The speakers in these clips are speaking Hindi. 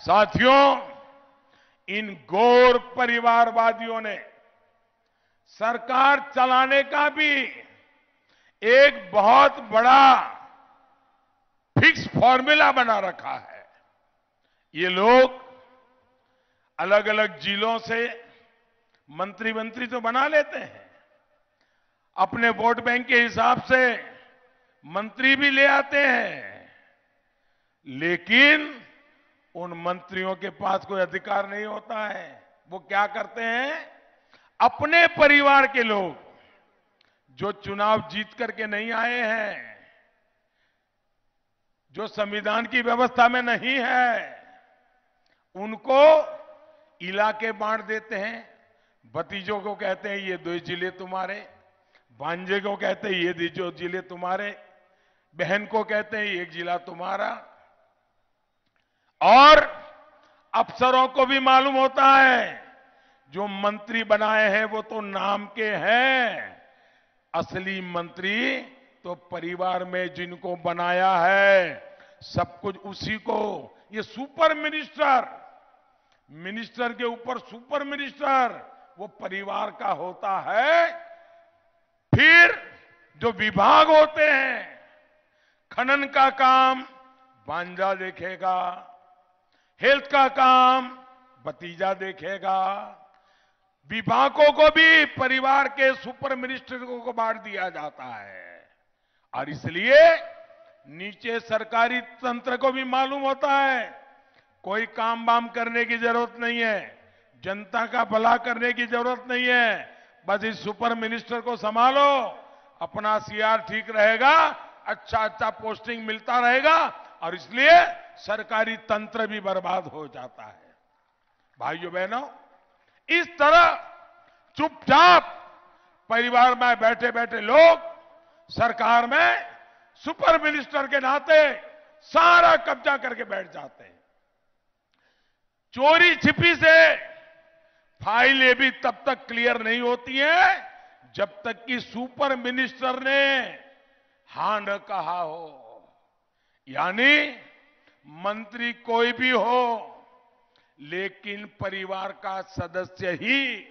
साथियों, इन गौर परिवारवादियों ने सरकार चलाने का भी एक बहुत बड़ा फिक्स फॉर्मूला बना रखा है। ये लोग अलग अलग जिलों से मंत्री मंत्री तो बना लेते हैं। अपने वोट बैंक के हिसाब से मंत्री भी ले आते हैं। लेकिन उन मंत्रियों के पास कोई अधिकार नहीं होता है। वो क्या करते हैं? अपने परिवार के लोग जो चुनाव जीत करके नहीं आए हैं, जो संविधान की व्यवस्था में नहीं है, उनको इलाके बांट देते हैं। भतीजों को कहते हैं, ये दो ज़िले तुम्हारे। भांजे को कहते हैं, ये जो ज़िले तुम्हारे। बहन को कहते हैं, एक जिला तुम्हारा। और अफसरों को भी मालूम होता है, जो मंत्री बनाए हैं वो तो नाम के हैं। असली मंत्री तो परिवार में जिनको बनाया है, सब कुछ उसी को। ये सुपर मिनिस्टर मिनिस्टर के ऊपर सुपर मिनिस्टर, वो परिवार का होता है। फिर जो विभाग होते हैं, खनन का काम, बांजा देखेगा हेल्थ का काम भतीजा देखेगा। विभागों को भी परिवार के सुपर मिनिस्टर को बांट दिया जाता है। और इसलिए नीचे सरकारी तंत्र को भी मालूम होता है। कोई काम बाम करने की ज़रूरत नहीं है। जनता का भला करने की ज़रूरत नहीं है। बस इस सुपर मिनिस्टर को संभालो। अपना सीआर ठीक रहेगा। अच्छा अच्छा पोस्टिंग मिलता रहेगा। और इसलिए सरकारी तंत्र भी बर्बाद हो जाता है। भाइयों बहनों, इस तरह चुपचाप परिवार में बैठे बैठे लोग सरकार में सुपर मिनिस्टर के नाते सारा कब्जा करके बैठ जाते हैं। चोरी छिपी से फाइलें भी तब तक क्लियर नहीं होती हैं जब तक कि सुपर मिनिस्टर ने हाँ न कहा हो। यानी मंत्री कोई भी हो, लेकिन परिवार का सदस्य ही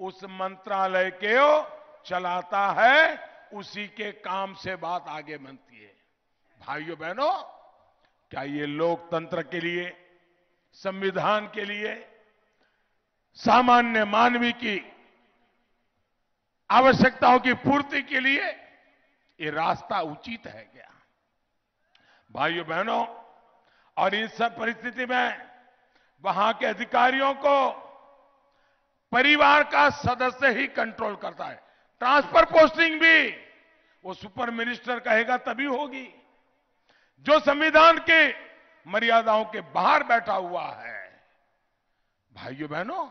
उस मंत्रालय के चलाता है, उसी के काम से बात आगे बनती है। भाइयों बहनों, क्या ये लोकतंत्र के लिए, संविधान के लिए, सामान्य मानवी की आवश्यकताओं की पूर्ति के लिए ये रास्ता उचित है क्या? भाइयों बहनों और इस सब परिस्थिति में वहाँ के अधिकारियों को परिवार का सदस्य ही कंट्रोल करता है। ट्रांसफ़र पोस्टिंग भी वो सुपर मिनिस्टर कहेगा तभी होगी। जो संविधान के मर्यादाओं के बाहर बैठा हुआ है, भाइयों बहनों,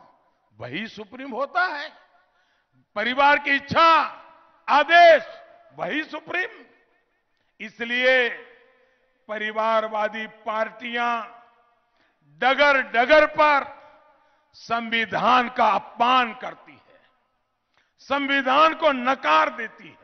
वही सुप्रीम होता है। परिवार की इच्छा, आदेश, वही सुप्रीम। इसलिए परिवारवादी पार्टियाँ डगर डगर पर संविधान का अपमान करती है, संविधान को नकार देती है।